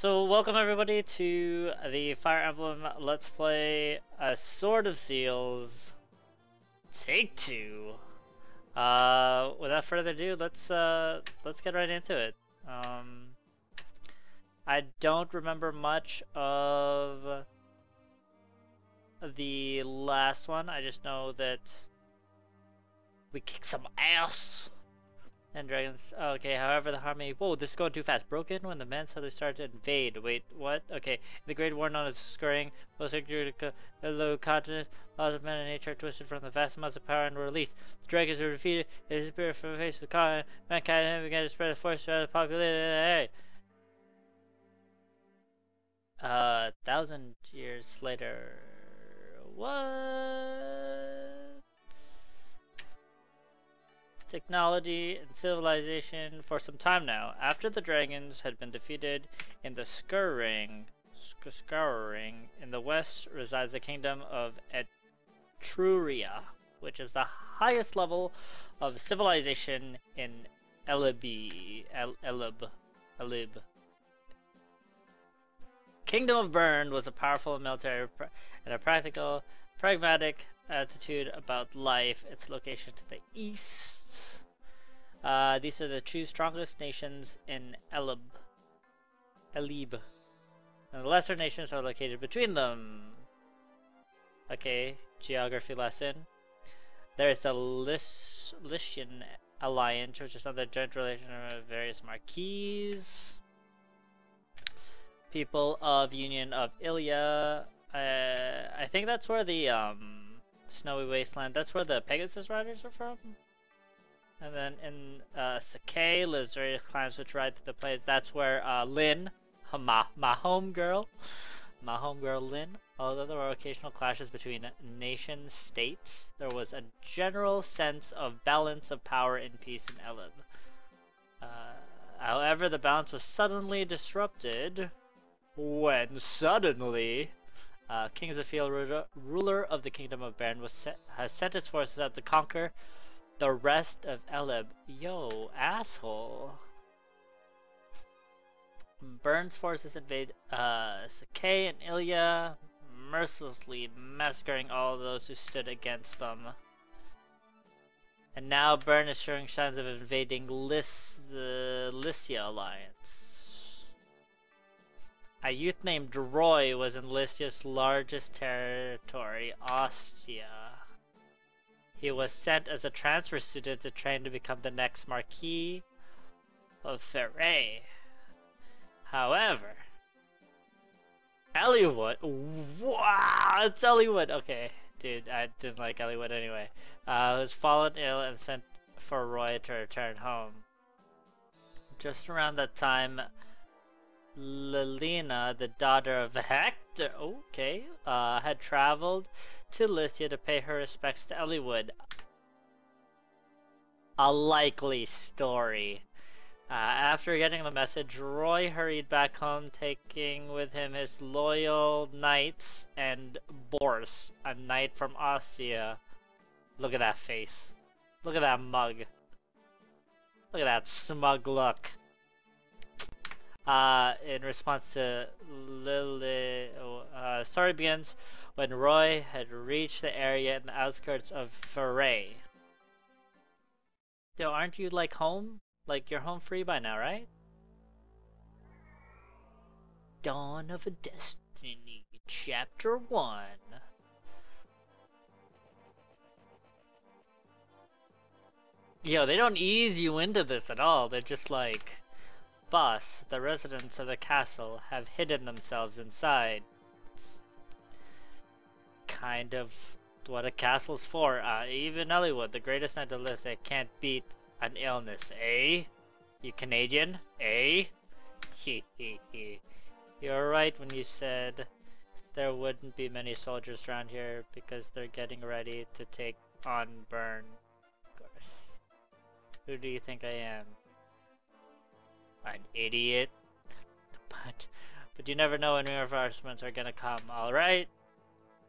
So welcome everybody to the Fire Emblem Let's Play a Sword of Seals Take Two. Uh, without further ado, let's uh, let's get right into it. Um, I don't remember much of the last one. I just know that we kicked some ass. And dragons. Okay, however, the harmony. Whoa, this is going too fast. Broken when the men suddenly started to invade. Wait, what? Okay. The great war known as scurrying, most the low continent, laws of men and nature are twisted from the vast amounts of power and were released. The dragons were defeated, they disappeared from the face of the continent. Mankind and began to spread a force throughout the populated area. Uh, thousand years later. What? Technology, and civilization for some time now. After the dragons had been defeated in the Scouring, Scouring in the west resides the kingdom of Etruria, which is the highest level of civilization in Elibi, El Elibe, Elibe. Kingdom of Bern was a powerful military and a practical, pragmatic attitude about life. Its location to the east uh, these are the two strongest nations in Elibe. Elibe. And the lesser nations are located between them. Okay, geography lesson. There is the Lis Lycian Alliance, which is under joint relation of various marquises. People of Union of Ilia. Uh, I think that's where the um, Snowy Wasteland, that's where the Pegasus Riders are from. And then in uh, Sacae lives various clans which ride to the place. That's where uh, Lyn, my, my home girl, my home girl Lyn, although there were occasional clashes between nation states, there was a general sense of balance of power and peace in Elibe. Uh, however, the balance was suddenly disrupted when suddenly uh, King Zephiel, ruler of the Kingdom of Bern, was set, has sent his forces out to conquer the rest of Elibe. Yo, asshole. Bern's forces invade uh, and Ilia, mercilessly massacring all those who stood against them. And now Bern is showing signs of invading Lys the Lycia alliance. A youth named Roy was in Lycia's largest territory, Ostia. He was sent as a transfer student to train to become the next Marquis of Pherae. However, Eliwood, wow, it's Eliwood. Okay, dude, I didn't like Eliwood anyway. Uh, was fallen ill and sent for Roy to return home. Just around that time, Lilina, the daughter of Hector, okay, uh, had traveled to Lycia to pay her respects to Eliwood. A likely story. Uh, after getting the message, Roy hurried back home, taking with him his loyal knights and Bors, a knight from Ostia. Look at that face. Look at that mug. Look at that smug look. Uh, in response to Lily, uh, story begins when Roy had reached the area in the outskirts of Pherae. Yo, aren't you like home? Like you're home free by now, right? Dawn of a Destiny, Chapter 1. Yo, they don't ease you into this at all. They're just like, Boss, the residents of the castle have hidden themselves inside kind of what a castle's for. Uh, even Eliwood, the greatest knight of Lycia, can't beat an illness, eh? You Canadian, eh? He he he. You're right when you said there wouldn't be many soldiers around here because they're getting ready to take on Bern. Of course. Who do you think I am? An idiot? But, but you never know when reinforcements are gonna come, alright?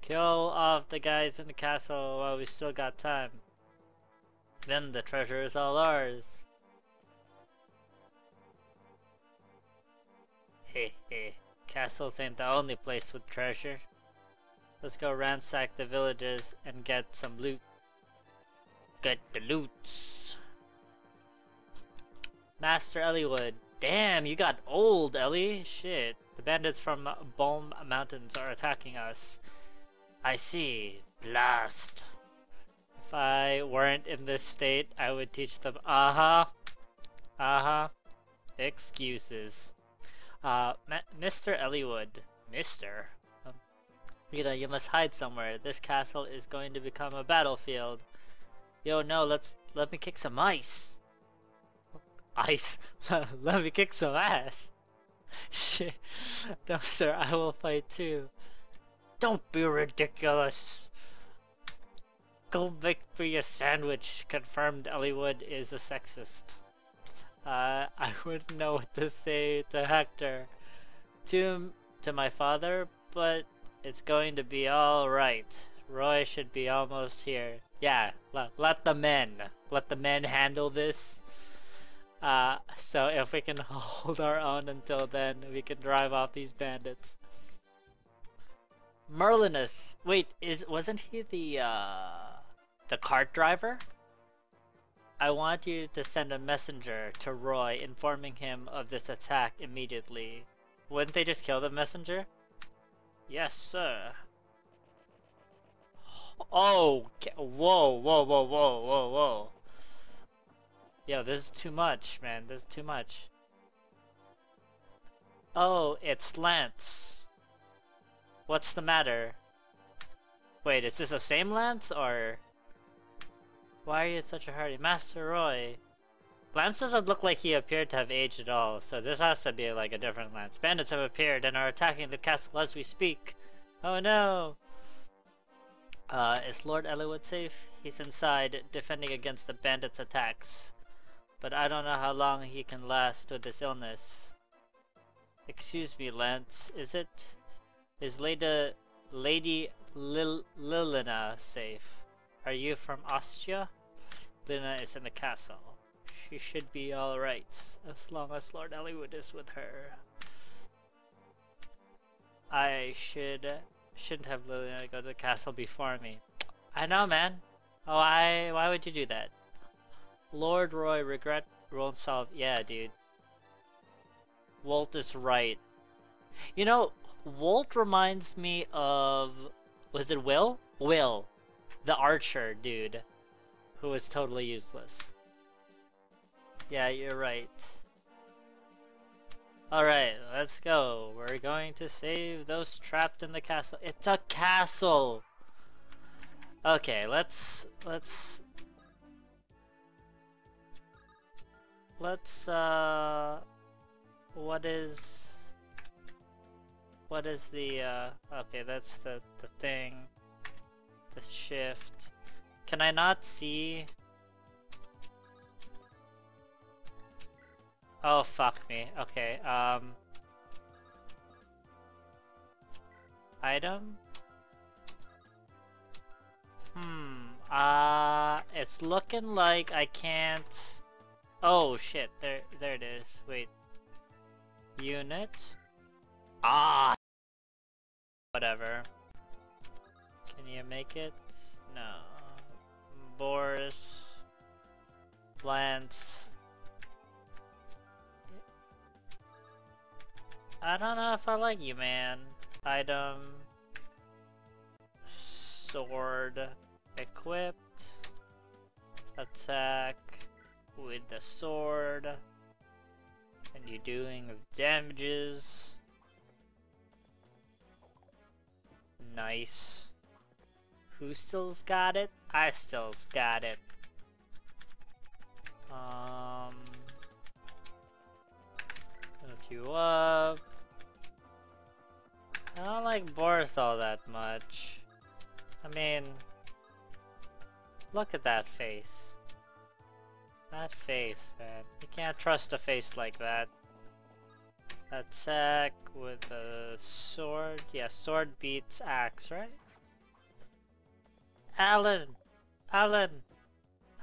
Kill off the guys in the castle while we still got time. Then the treasure is all ours. Hehe. Castles ain't the only place with treasure. Let's go ransack the villages and get some loot. Get the loots. Master Eliwood. Damn, you got old, Ellie. Shit. The bandits from Balm Mountains are attacking us. I see. Blast. If I weren't in this state, I would teach them. Uh-huh. Uh-huh. Excuses. Uh, Mr. Eliwood. Mr. Um, Rita, you must hide somewhere. This castle is going to become a battlefield. Yo, no, let's let me kick some ice. Ice. let me kick some ass. Shit. No, sir, I will fight too. Don't be ridiculous. Go make me a sandwich. Confirmed Eliwood is a sexist. Uh, I wouldn't know what to say to Hector. To, to my father, but it's going to be alright. Roy should be almost here. Yeah, let, let the men, let the men handle this. Uh, so if we can hold our own until then, we can drive off these bandits. Merlinus, wait, is wasn't he the uh, the cart driver? I want you to send a messenger to Roy informing him of this attack immediately. Wouldn't they just kill the messenger? Yes, sir. Oh, whoa, whoa, whoa, whoa, whoa, whoa. Yo, this is too much, man. This is too much. Oh, it's Lance. What's the matter? Wait, is this the same Lance, or... Why are you in such a hurry? Master Roy! Lance doesn't look like he appeared to have aged at all, so this has to be like a different Lance. Bandits have appeared and are attacking the castle as we speak. Oh no! Uh, is Lord Eliwood safe? He's inside, defending against the bandits' attacks. But I don't know how long he can last with this illness. Excuse me, Lance, is it? Is Lady, Lady Lil Lilina safe? Are you from Ostia? Lina is in the castle. She should be alright, as long as Lord Eliwood is with her. I should Shouldn't have Lilina go to the castle before me. I know, man. Oh, I. Why would you do that? Lord Roy, regret won't solve. Yeah, dude. Wolt is right. You know, Wolt reminds me of. Was it Will? Will. The archer dude. Who was totally useless. Yeah, you're right. Alright, let's go. We're going to save those trapped in the castle. It's a castle! Okay, let's... Let's... Let's, uh... What is... What is the, uh... Okay, that's the, the thing. The shift. Can I not see Oh, fuck me. Okay, um... Item? Hmm, uh... It's looking like I can't... Oh, shit, there, there it is. Wait. Unit? Ah! Whatever. Can you make it? No. Boris. Lance. I don't know if I like you, man. Item. Sword. Equipped. Attack with the sword. And you're doing damages. Nice. Who still's got it? I still's got it. Um, look you up. I don't like Boris all that much. I mean, look at that face. That face, man. You can't trust a face like that. Attack with a sword. Yeah, sword beats axe, right? Alan! Alan!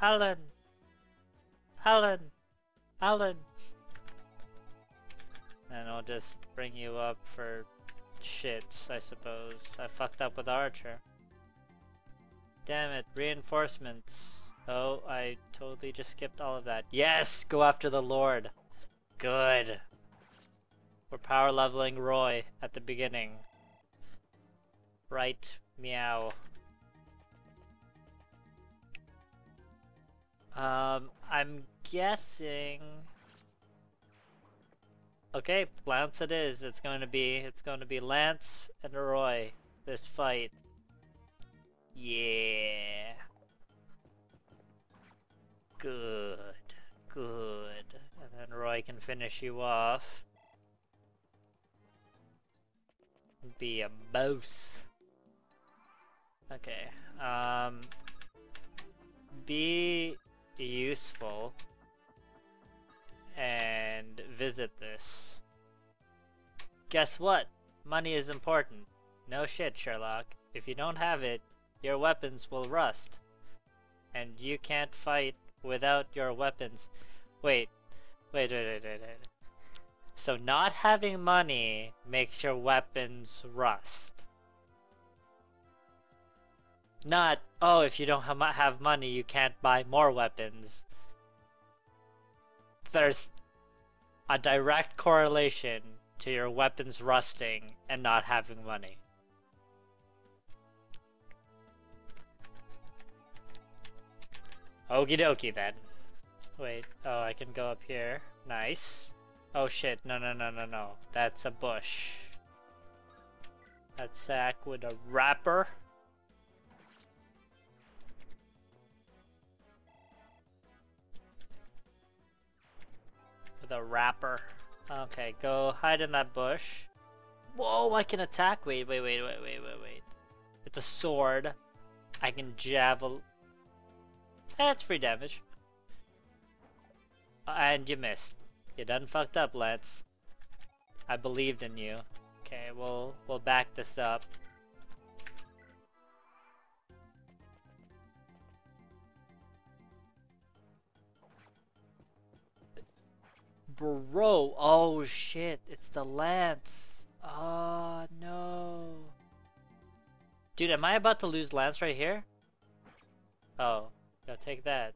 Alan! Alan! Alan! and I'll just bring you up for shits, I suppose. I fucked up with Archer. Damn it, reinforcements. Oh, I totally just skipped all of that. Yes! Go after the Lord! Good! We're power leveling Roy at the beginning. Right, meow. Um, I'm guessing... Okay, Lance it is. It's going to be, it's going to be Lance and Roy, this fight. Yeah. Good, good. And then Roy can finish you off. Be a boss. Okay, um... Be useful and visit this. Guess what? Money is important. No shit, Sherlock. If you don't have it, your weapons will rust. And you can't fight without your weapons. Wait, wait, wait, wait, wait, wait. So not having money makes your weapons rust. Not, oh, if you don't have money, you can't buy more weapons. There's a direct correlation to your weapons rusting and not having money. Okie dokie then. Wait, oh, I can go up here. Nice. Oh shit, no, no, no, no, no. That's a bush. That sack with a rapier. With a rapier. Okay, go hide in that bush. Whoa, I can attack. Wait, wait, wait, wait, wait, wait, wait. It's a sword. I can javel. That's free damage. And you missed. You done fucked up, Lance. I believed in you. Okay, we'll we'll back this up. Bro, oh shit, it's the Lance. Oh no. Dude, am I about to lose Lance right here? Oh, go take that.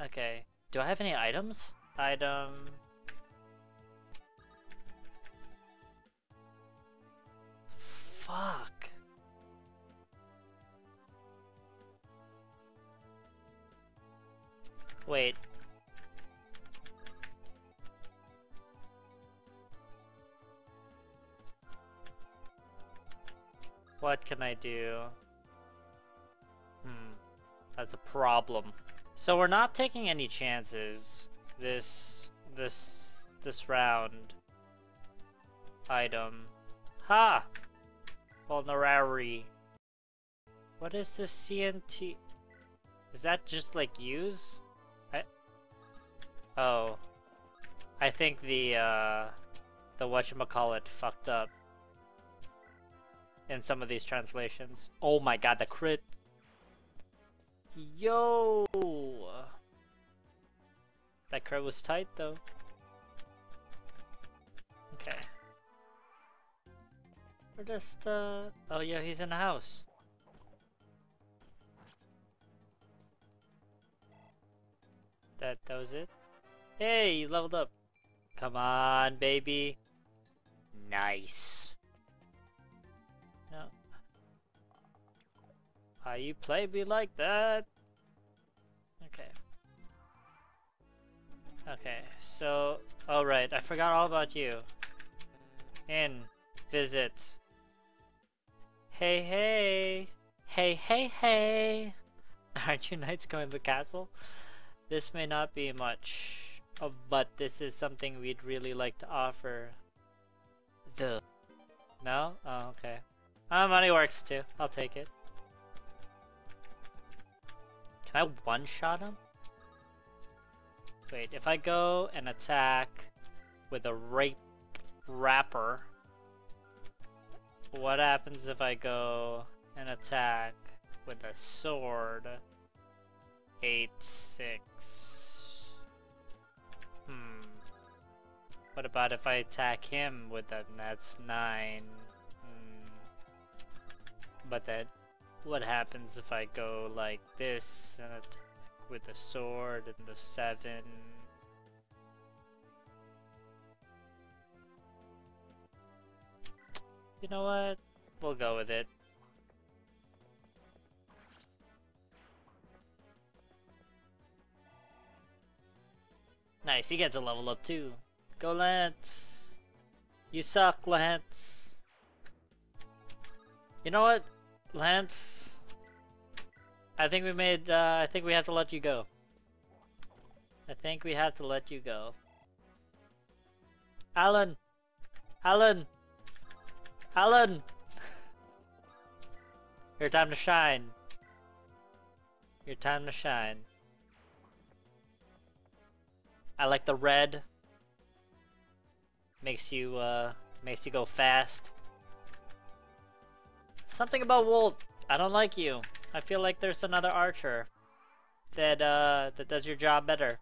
Okay. Do I have any items? Item... Fuck. Wait, What can I do? That's a problem. So we're not taking any chances this this this round. Item. Ha! Vulnerary. What is this CNT? Is that just like use? I Oh. I think the uh the whatchamacallit fucked up in some of these translations. Oh my god, the crit. Yo! That crit was tight though. Okay. We're just, uh... Oh yeah, he's in the house. That, that was it? Hey, you leveled up. Come on, baby. Nice. How you play me like that? Okay. Okay, so, alright, I forgot all about you. In, visit. Hey, hey! Hey, hey, hey! Aren't you knights going to the castle? This may not be much, oh, but this is something we'd really like to offer. The. No? Oh, okay. Uh, money works too. I'll take it. Can I one-shot him? Wait, if I go and attack with a rape rapier, what happens if I go and attack with a sword? 8, 6. Hmm. What about if I attack him with them? That's nine. Hmm. But then, what happens if I go like this and attack with the sword and the seven? You know what? We'll go with it. Nice, he gets a level up too. Go Lance! You suck, Lance! You know what, Lance? I think we made, uh, I think we have to let you go. I think we have to let you go. Alan! Alan! Alan! Your time to shine. Your time to shine. I like the red. Makes you uh makes you go fast. Something about Wolt. I don't like you. I feel like there's another archer that uh that does your job better.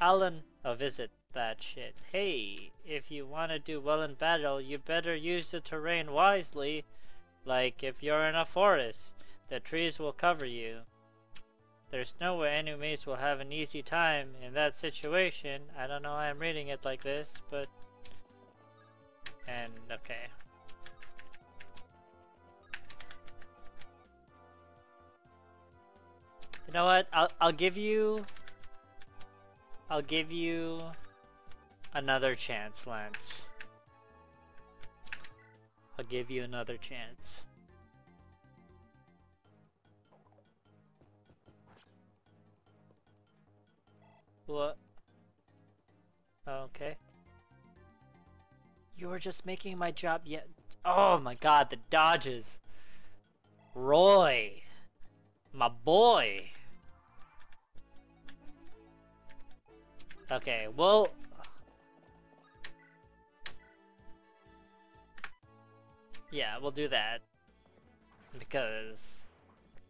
Alan, oh visit that shit. Hey, if you want to do well in battle, you better use the terrain wisely. Like if you're in a forest, the trees will cover you. There's no way enemies will have an easy time in that situation. I don't know why I'm reading it like this, but... And, okay. You know what? I'll, I'll give you... I'll give you another chance, Lance. I'll give you another chance. What? Okay. You were just making my job yet. Oh my god, the dodges. Roy. My boy. Okay, well, Yeah, we'll do that. Because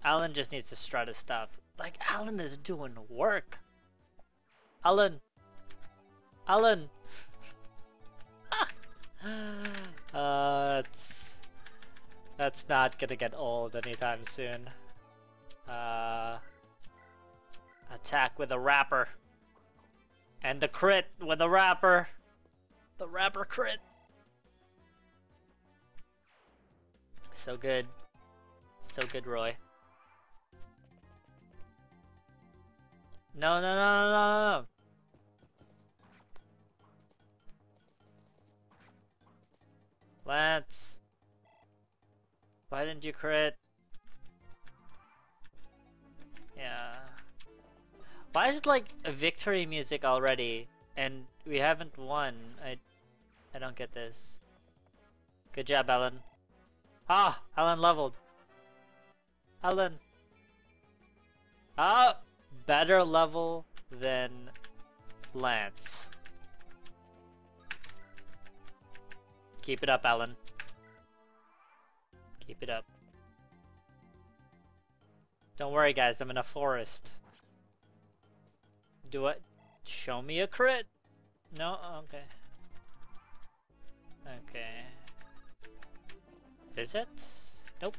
Alan just needs to strut his stuff. Like, Alan is doing work. Alan! Alan! uh, that's, that's not gonna get old anytime soon. Uh, attack with a rapier. And the crit with the rapier. The rapier crit. So good. So good, Roy. No, no, no, no, no. Lance. Why didn't you crit? Yeah. Why is it like a victory music already and we haven't won? I I don't get this. Good job, Alan. Ah, Alan leveled. Alan. Ah, better level than Lance. Keep it up, Alan. Keep it up. Don't worry, guys. I'm in a forest. Do it. Show me a crit. No? Okay. Okay. Visit? Nope.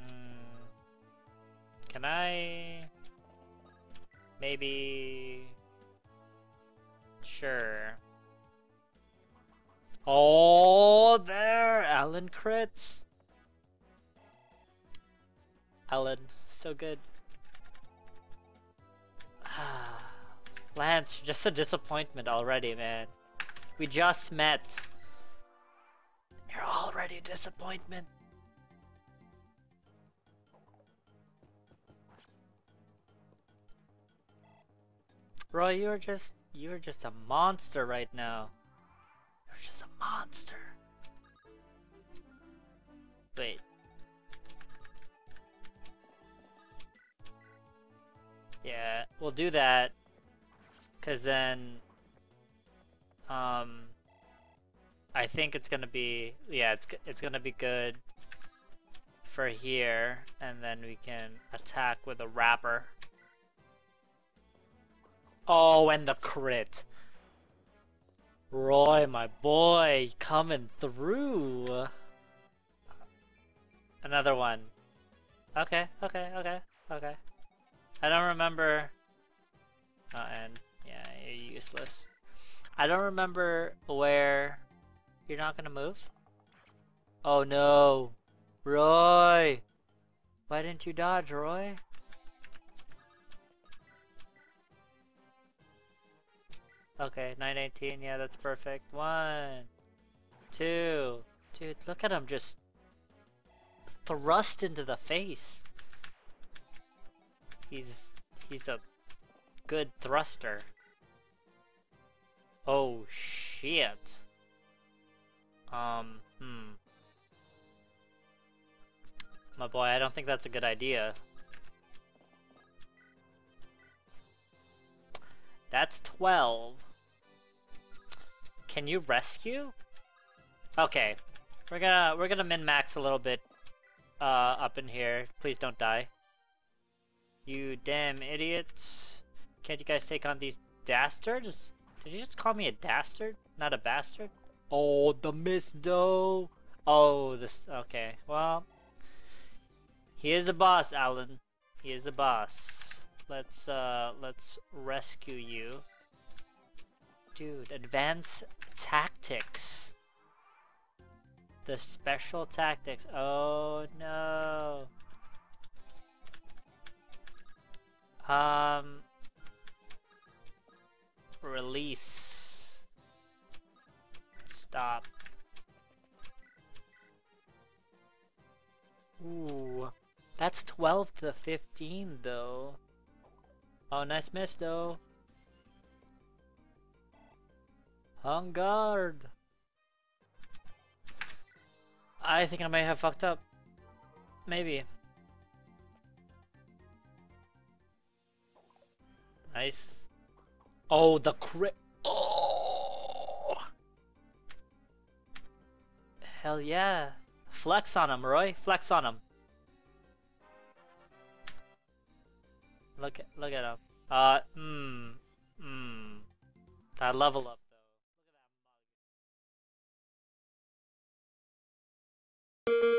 Hmm. Can I... Maybe... Sure. Oh, there! Alan crits! Alan, so good. Lance, just a disappointment already, man. We just met. You're already a disappointment. Roy, you're just you're just a monster right now. You're just a monster. Wait. Yeah, we'll do that. Cause then um I think it's gonna be yeah it's it's gonna be good for here and then we can attack with a rapier Oh, and the crit. Roy, my boy, coming through. Another one. Okay, okay, okay, okay. I don't remember. Oh, and useless. I don't remember where. You're not gonna move? Oh no. Roy! Why didn't you dodge, Roy? Okay, 918, yeah, that's perfect. One, two, dude, look at him just thrust into the face. He's, he's a good thruster. Oh shit. Um, hmm. My boy, I don't think that's a good idea. That's 12. Can you rescue? Okay. We're gonna we're gonna min-max a little bit uh up in here. Please don't die. You damn idiots. Can't you guys take on these dastards? Did you just call me a dastard? Not a bastard? Oh, the miss though. Oh, this okay. Well, he is the boss, Alan. He is the boss. Let's uh let's rescue you. Dude, advance tactics. The special tactics. Oh no. Um. Release. Stop. Ooh. That's 12 to 15 though. Oh, nice miss though. On guard. I think I may have fucked up. Maybe. Nice. Oh, the crit. Oh. Hell yeah. Flex on him, Roy. Flex on him. Look at look at him. Uh, mmm, mmm. That level up though.